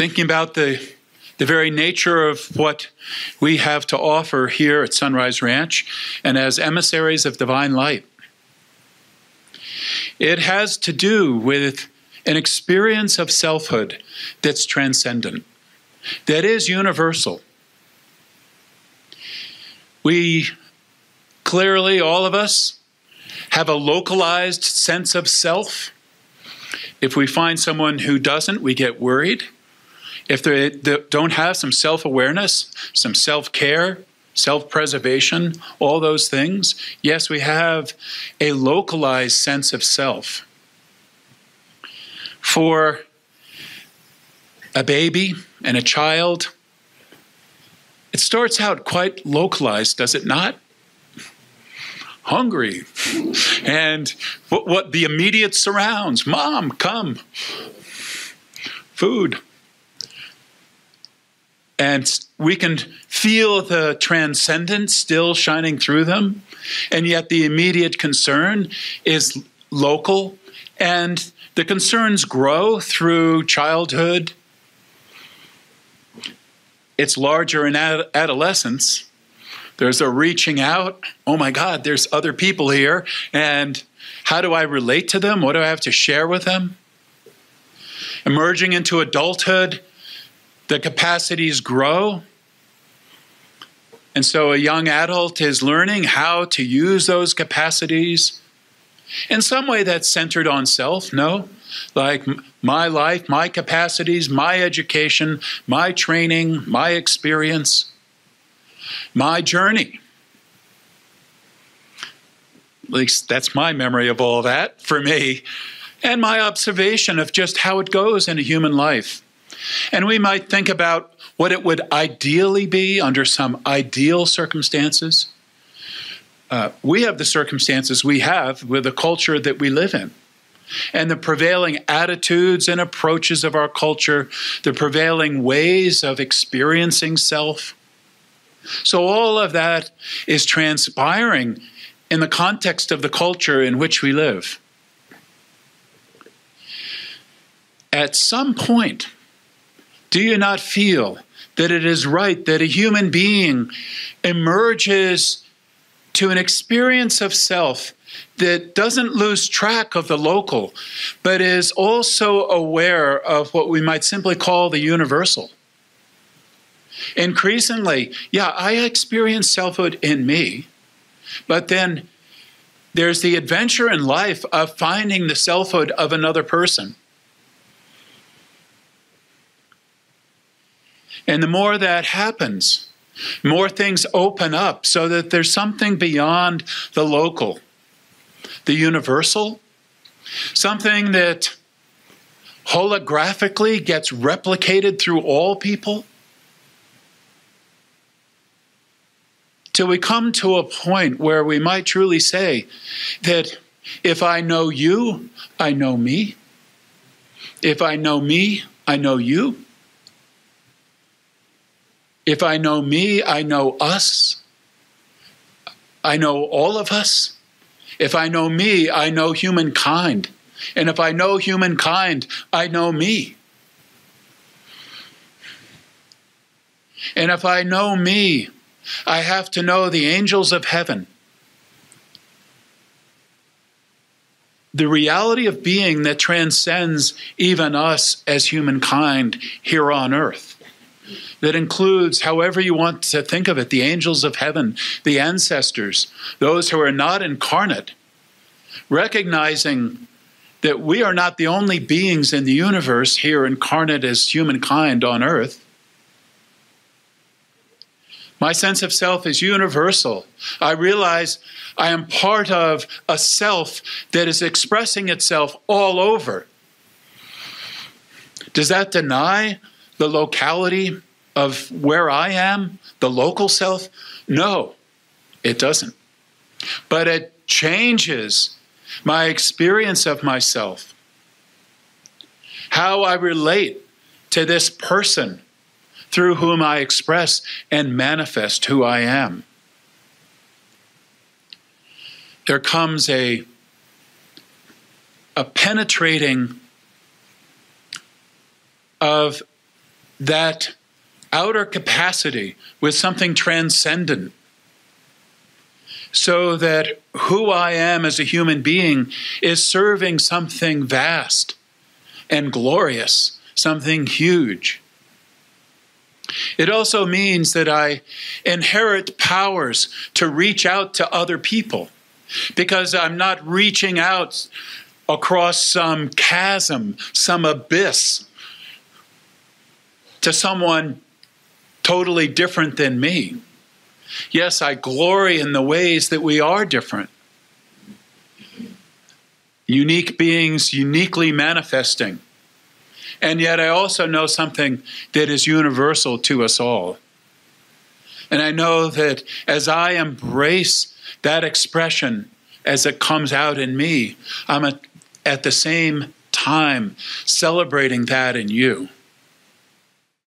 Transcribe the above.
thinking about the, the very nature of what we have to offer here at Sunrise Ranch and as emissaries of divine light. It has to do with an experience of selfhood that's transcendent, that is universal. We clearly, all of us, have a localized sense of self. If we find someone who doesn't, we get worried. If they, don't have some self awareness, some self care, self preservation, all those things, yes, we have a localized sense of self. For a baby and a child, it starts out quite localized, does it not? Hungry. And what, what the immediate surrounds mom, come. Food. And we can feel the transcendence still shining through them, and yet the immediate concern is local, and the concerns grow through childhood. It's larger in ad- adolescence. There's a reaching out. Oh my God, there's other people here. And how do I relate to them? What do I have to share with them? Emerging into adulthood, the capacities grow. And so a young adult is learning how to use those capacities. In some way, that's centered on self, no? Like my life, my capacities, my education, my training, my experience, my journey. At least that's my memory of all that for me, and my observation of just how it goes in a human life. And we might think about what it would ideally be under some ideal circumstances. Uh, we have the circumstances we have with the culture that we live in. And the prevailing attitudes and approaches of our culture, the prevailing ways of experiencing self. So, all of that is transpiring in the context of the culture in which we live. At some point, do you not feel that it is right that a human being emerges to an experience of self that doesn't lose track of the local, but is also aware of what we might simply call the universal? Increasingly, yeah, I experience selfhood in me, but then there's the adventure in life of finding the selfhood of another person. And the more that happens, more things open up so that there's something beyond the local, the universal, something that holographically gets replicated through all people. Till we come to a point where we might truly say that if I know you, I know me. If I know me, I know you. If I know me, I know us. I know all of us. If I know me, I know humankind. And if I know humankind, I know me. And if I know me, I have to know the angels of heaven. The reality of being that transcends even us as humankind here on earth that includes, however you want to think of it, the angels of heaven, the ancestors, those who are not incarnate, recognizing that we are not the only beings in the universe here incarnate as humankind on earth. My sense of self is universal. I realize I am part of a self that is expressing itself all over. Does that deny the locality of where I am, the local self? No, it doesn't. But it changes my experience of myself, how I relate to this person through whom I express and manifest who I am. There comes a, a penetrating of that outer capacity with something transcendent so that who I am as a human being is serving something vast and glorious, something huge. It also means that I inherit powers to reach out to other people because I'm not reaching out across some chasm, some abyss to someone totally different than me. Yes, I glory in the ways that we are different. Unique beings, uniquely manifesting. And yet, I also know something that is universal to us all. And I know that as I embrace that expression as it comes out in me, I'm at, the same time celebrating that in you.